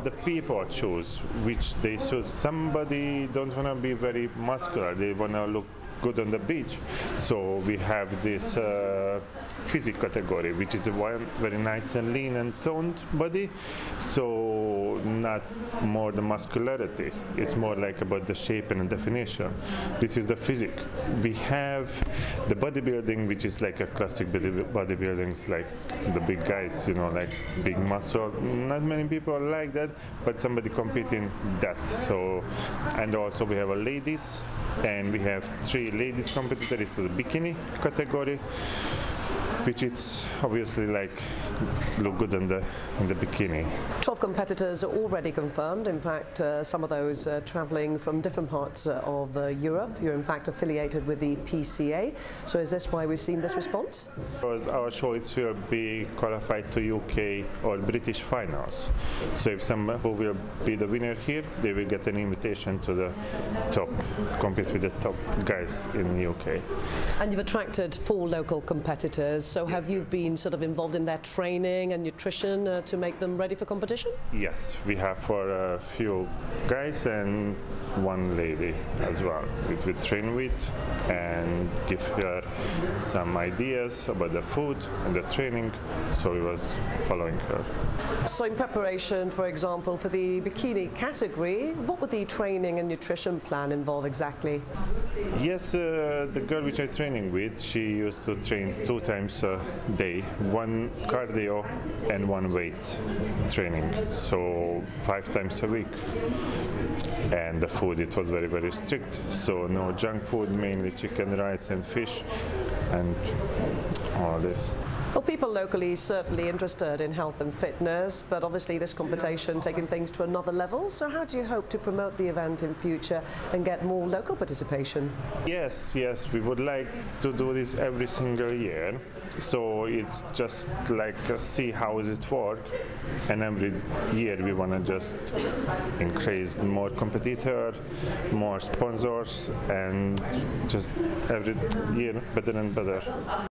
The people choose which they should. Somebody don't want to be very muscular. They want to look good on the beach. So we have this uh, physique category, which is a very nice and lean and toned body. So not more the muscularity. It's more like about the shape and the definition. This is the physique. We have the bodybuilding, which is like a classic bodybuilding, like the big guys, you know, like big muscle. Not many people like that, but somebody competing that. So, and also we have a ladies, and we have three ladies competitors in the bikini category, which is obviously like look good in the in the bikini. 12 competitors are already confirmed. In fact, uh, some of those are travelling from different parts uh, of uh, Europe. You're in fact affiliated with the PCA. So is this why we've seen this response? Because our choice will be qualified to UK or British finals. So if some who will be the winner here, they will get an invitation to the top, compete with the top guys in the UK. And you've attracted four local competitors. So have you been sort of involved in their training and nutrition uh, to make them ready for competition? Yes, we have for a few guys and one lady as well, which we train with and give her some ideas about the food and the training. So we was following her. So in preparation, for example, for the bikini category, what would the training and nutrition plan involve exactly? Yes, uh, the girl which I training with, she used to train two times a day, one cardio and one weight training, so five times a week. And the food, it was very, very strict. So no junk food, mainly chicken, rice and fish and all this. Well, people locally certainly interested in health and fitness, but obviously this competition taking things to another level. So how do you hope to promote the event in future and get more local participation? Yes, yes, we would like to do this every single year. So it's just like uh, see how does it work, and every year we want to just increase more competitor, more sponsors, and just every year better and better.